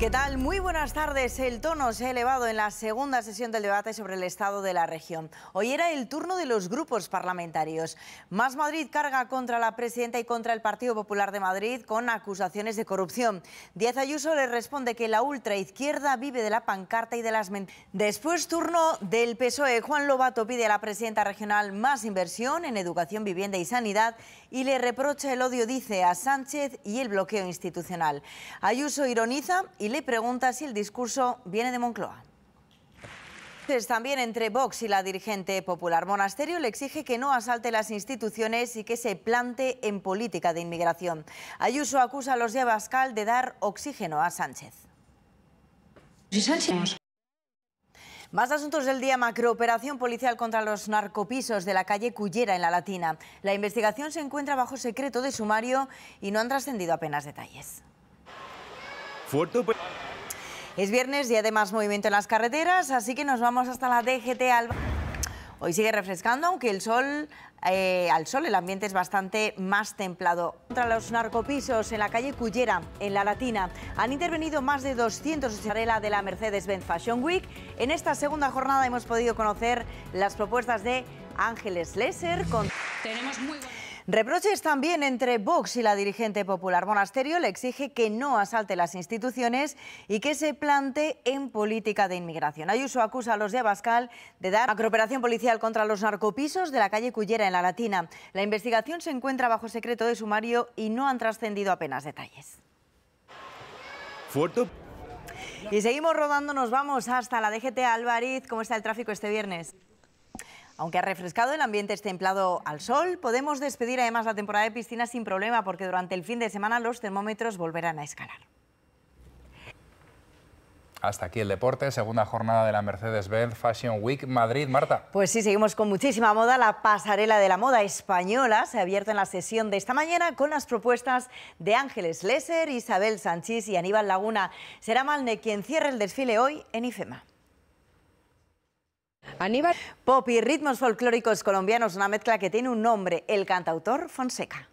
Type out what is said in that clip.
¿Qué tal? Muy buenas tardes. El tono se ha elevado en la segunda sesión del debate sobre el estado de la región. Hoy era el turno de los grupos parlamentarios. Más Madrid carga contra la presidenta y contra el Partido Popular de Madrid con acusaciones de corrupción. Díaz Ayuso le responde que la ultraizquierda vive de la pancarta y de las mentiras. Después turno del PSOE. Juan Lobato pide a la presidenta regional más inversión en educación, vivienda y sanidad y le reprocha el odio, dice, a Sánchez y el bloqueo institucional. Ayuso ironiza y le pregunta si el discurso viene de Moncloa. También entre Vox y la dirigente popular Monasterio le exige que no asalte las instituciones y que se plante en política de inmigración. Ayuso acusa a los de Abascal de dar oxígeno a Sánchez. Más asuntos del día. Macrooperación policial contra los narcopisos de la calle Cullera en La Latina. La investigación se encuentra bajo secreto de sumario y no han trascendido apenas detalles. Es viernes, día de más movimiento en las carreteras, así que nos vamos hasta la DGT Alba. Hoy sigue refrescando, aunque el sol, eh, al sol el ambiente es bastante más templado. Contra los narcopisos en la calle Cullera, en La Latina, han intervenido más de 200 charela de la Mercedes-Benz Fashion Week. En esta segunda jornada hemos podido conocer las propuestas de Ángeles Lesser. Con... Tenemos muy Reproches también entre Vox y la dirigente popular Monasterio le exige que no asalte las instituciones y que se plante en política de inmigración. Ayuso acusa a los de Abascal de dar macrooperación policial contra los narcopisos de la calle Cullera en La Latina. La investigación se encuentra bajo secreto de sumario y no han trascendido apenas detalles. Fuerte. Y seguimos rodando, nos vamos hasta la DGT Alvariz. ¿Cómo está el tráfico este viernes? Aunque ha refrescado, el ambiente es templado al sol. Podemos despedir además la temporada de piscina sin problema porque durante el fin de semana los termómetros volverán a escalar. Hasta aquí el deporte, segunda jornada de la Mercedes-Benz Fashion Week Madrid. Marta. Pues sí, seguimos con muchísima moda. La pasarela de la moda española se ha abierto en la sesión de esta mañana con las propuestas de Ángeles Lesser, Isabel Sanchís y Aníbal Laguna. Será Malne quien cierre el desfile hoy en IFEMA. Aníbal. Pop y ritmos folclóricos colombianos, una mezcla que tiene un nombre, el cantautor Fonseca.